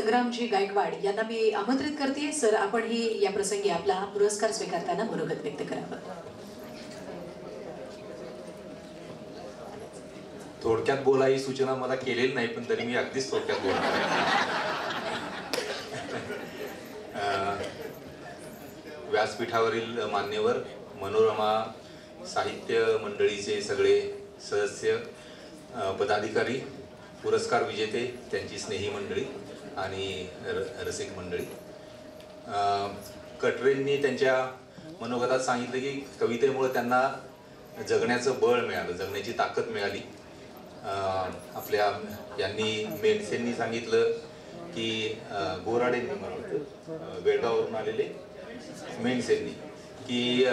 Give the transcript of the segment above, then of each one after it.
संग्रामजी गायकवाड यांना मी आमंत्रित करते. सर आपण ही या प्रसंगी आपला पुरस्कार स्वीकारताना मनोगत व्यक्त करावं थोडक्यात बोला ही सूचना मला केलेली नाही पण तरी मी अगदीच थोडक्यात बोला व्यासपीठावरील मान्यवर मनोरमा साहित्य मंडळीचे सगळे सदस्य पदाधिकारी पुरस्कार विजेते त्यांची स्नेही मंडळी आणि र- रसिक मंडळी. कटरेंनी त्यांच्या मनोगतात सांगितलं की कवितेमुळे त्यांना जगण्याचं बळ मिळालं जगण्याची ताकद मिळाली. आपल्या यांनी मेनसेंनी सांगितलं की गोराडेंनी मला बेळगाववरून आलेले मेनसेंनी की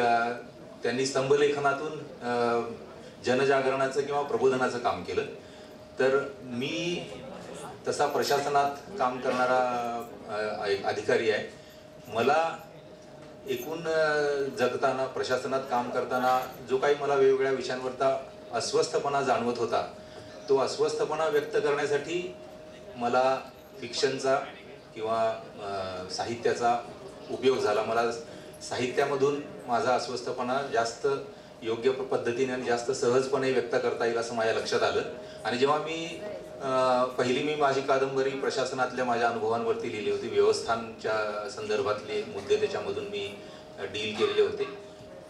त्यांनी स्तंभलेखनातून जनजागरणाचं किंवा प्रबोधनाचं काम केलं. तर मी तसा प्रशासनात काम करणारा अधिकारी आहे. मला एकूण जगताना प्रशासनात काम करताना जो काही मला वेगवेगळ्या विषयांवरचा अस्वस्थपणा जाणवत होता तो अस्वस्थपणा व्यक्त करण्यासाठी मला फिक्शनचा किंवा साहित्याचा उपयोग झाला. मला साहित्यामधून माझा अस्वस्थपणा जास्त योग्य पद्धतीने आणि जास्त सहजपणे व्यक्त करता येईल असं माझ्या लक्षात आलं. आणि जेव्हा मी पहिली मी माझी कादंबरी प्रशासनातल्या माझ्या अनुभवांवरती लिहिली होती व्यवस्थांच्या संदर्भातले मुद्दे त्याच्यामधून मी डील केलेले होते.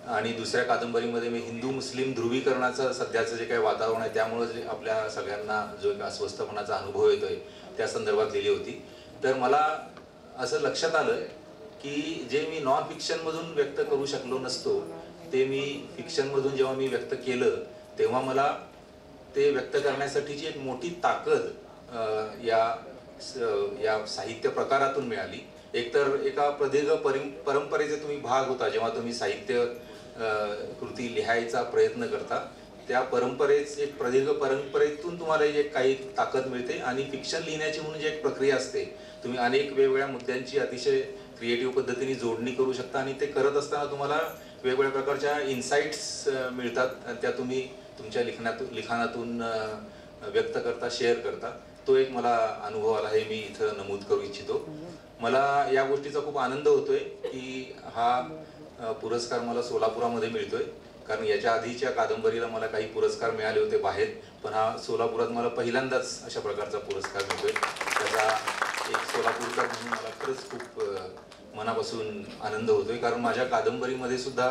आणि दुसऱ्या कादंबरीमध्ये मी हिंदू मुस्लिम ध्रुवीकरणाचं सध्याचं जे काही वातावरण आहे त्यामुळं जे आपल्या सगळ्यांना जो एक अस्वस्थपणाचा अनुभव येतोय त्या संदर्भात लिहिली होती. तर मला असं लक्षात आलं की जे मी नॉन फिक्शनमधून व्यक्त करू शकलो नसतो ते मी फिक्शनमधून जेव्हा मी व्यक्त केलं तेव्हा मला ते व्यक्त करण्यासाठीची एक मोठी ताकद या स- या साहित्य प्रकारातून मिळाली. एकतर एका प्रदीर्घ परि परंपरेचे तुम्ही भाग होता जेव्हा तुम्ही साहित्य कृती लिहायचा प्रयत्न करता त्या परंपरेच एक प्रदीर्घ परंपरेतून तुम्हाला एक काही ताकद मिळते आणि फिक्शन लिहिण्याची म्हणून जी एक प्रक्रिया असते तुम्ही अनेक वेगवेगळ्या मुद्द्यांची अतिशय क्रिएटिव्ह पद्धतीने जोडणी करू शकता आणि ते करत असताना तुम्हाला वेगवेगळ्या प्रकारच्या इन्साइट्स मिळतात त्या तुम्ही तुमच्या लिखाणातून लिखाणातून व्यक्त करता शेअर करता. तो एक मला अनुभव आला हे मी इथं नमूद करू इच्छितो. मला या गोष्टीचा खूप आनंद होतोय की हा पुरस्कार मला सोलापुरामध्ये मिळतोय. कारण याच्या आधीच्या कादंबरीला मला काही पुरस्कार मिळाले होते बाहेर पण हा सोलापुरात मला पहिल्यांदाच अशा प्रकारचा पुरस्कार मिळतोय. त्याचा एक सोलापूरकर म्हणून मला खरंच खूप मनापासून आनंद होतोय. कारण माझ्या कादंबरीमध्ये सुद्धा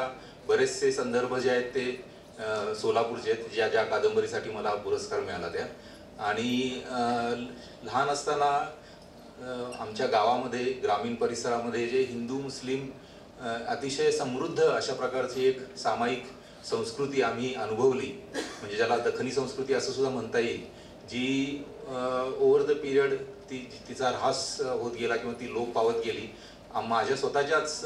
बरेचसे संदर्भ जे आहेत ते सोलापूरचे आहेत ज्या ज्या कादंबरीसाठी मला पुरस्कार मिळाला त्या. आणि लहान असताना आमच्या गावामध्ये ग्रामीण परिसरामध्ये जे हिंदू मुस्लिम अतिशय समृद्ध अशा प्रकारची एक सामायिक संस्कृती आम्ही अनुभवली. म्हणजे ज्याला दखनी संस्कृती असं सुद्धा म्हणता येईल. जी ओव्हर द पिरियड ती तिचा ऱ्हास होत गेला किंवा ती लोप पावत गेली माझ्या स्वतःच्याच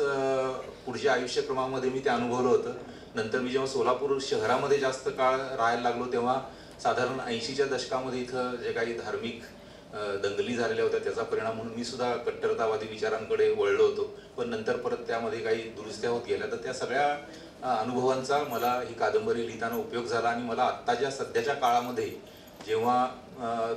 पुढच्या आयुष्यक्रमामध्ये मी ते अनुभवलं होतं. नंतर मी जेव्हा सोलापूर शहरामध्ये जास्त काळ राहायला लागलो तेव्हा साधारण ऐंशीच्या दशकामध्ये इथं जे काही धार्मिक दंगली झालेल्या होत्या त्याचा परिणाम म्हणून मी सुद्धा कट्टरतावादी विचारांकडे वळलो होतो. पण नंतर परत त्यामध्ये काही दुरुस्त्या होत गेल्या. तर त्या सगळ्या अनुभवांचा मला ही कादंबरी लिहिताना उपयोग झाला आणि मला आत्ताच्या सध्याच्या काळामध्ये जेव्हा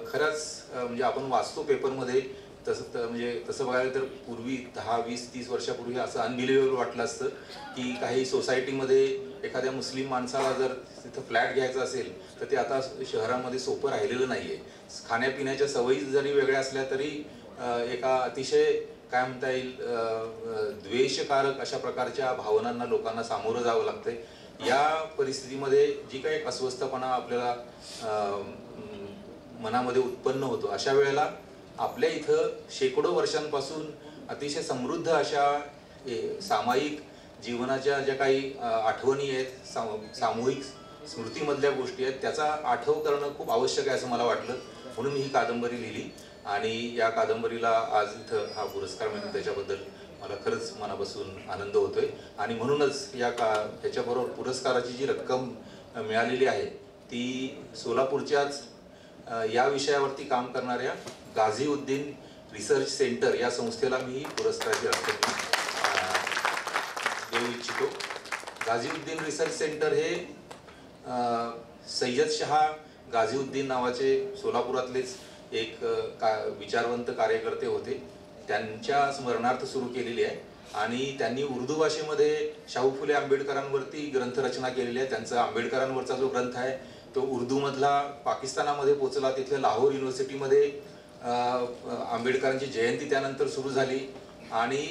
खरंच म्हणजे आपण वाचतो पेपरमध्ये तसं तर म्हणजे तसं बघायला तर पूर्वी दहा वीस तीस वर्षापूर्वी असं अनबिलिव्हेबल वाटलं असतं की काही सोसायटीमध्ये एखाद्या मुस्लिम माणसाला जर तिथं फ्लॅट घ्यायचा असेल तर ते आता शहरामध्ये सोपं राहिलेलं नाही आहे खाण्यापिण्याच्या सवयी जरी वेगळ्या असल्या तरी एका अतिशय काय म्हणता येईल द्वेषकारक अशा प्रकारच्या भावनांना लोकांना सामोरं जावं लागतंय. या परिस्थितीमध्ये जी काही एक अस्वस्थपणा आपल्याला मनामध्ये उत्पन्न होतो अशा वेळेला आपल्या इथं शेकडो वर्षांपासून अतिशय समृद्ध अशा सामायिक जीवनाच्या ज्या काही आठवणी आहेत साम- सामूहिक स्मृतीमधल्या गोष्टी आहेत त्याचा आठव करणं खूप आवश्यक आहे असं मला वाटलं. म्हणून मी ही कादंबरी लिहिली. आणि या कादंबरीला आज इथं हा पुरस्कार मिळतो. त्याच्याबद्दल मला खरंच मनापासून आनंद होतोय. आणि म्हणूनच या का त्याच्याबरोबर पुरस्काराची जी रक्कम मिळालेली आहे ती सोलापूरच्याच या विषयावरती काम करणाऱ्या गाझीउद्दीन रिसर्च सेंटर या संस्थेला मी ही पुरस्काराची रक्कम देऊ इच्छितो. गाझीउद्दीन रिसर्च सेंटर हे सय्यद शहा गाझीउद्दीन नावाचे सोलापुरातलेच एक का विचारवंत कार्यकर्ते होते. त्यांच्या स्मरणार्थ सुरू केलेली आहे. आणि त्यांनी उर्दू भाषेमध्ये शाहू फुले आंबेडकरांवरती ग्रंथरचना केलेली आहे. त्यांचा आंबेडकरांवरचा जो ग्रंथ आहे तो उर्दूमधला पाकिस्तानामध्ये पोचला तिथल्या लाहोर युनिव्हर्सिटीमध्ये आंबेडकरांची जयंती त्यानंतर सुरू झाली. आणि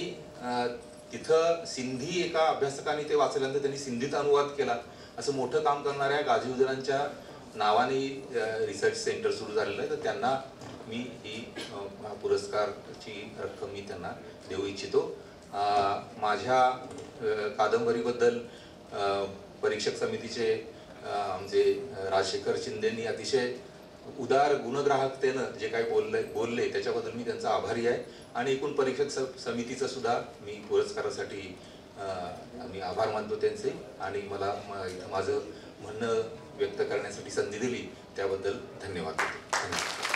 तिथं सिंधी एका अभ्यासकाने ते वाचल्यानंतर त्यांनी सिंधीत अनुवाद केला. असं मोठं काम करणाऱ्या गाझीउद्दीनांच्या नावाने रिसर्च सेंटर सुरू झालेलं आहे. तर त्यांना मी ही पुरस्कारची रक्कम मी त्यांना देऊ इच्छितो. माझ्या कादंबरीबद्दल परीक्षक समितीचे आमचे राजशेखर शिंदेनी अतिशय उदार गुणग्राहकतेनं जे काही बोलले बोलले त्याच्याबद्दल मी त्यांचा आभारी आहे. आणि एकूण परीक्षक स- समितीचं सुद्धा मी पुरस्कारासाठी मी आभार मानतो त्यांचे. आणि मला म- इथं माझं म्हणणं व्यक्त करण्यासाठी संधी दिली त्याबद्दल धन्यवाद. धन्यवाद.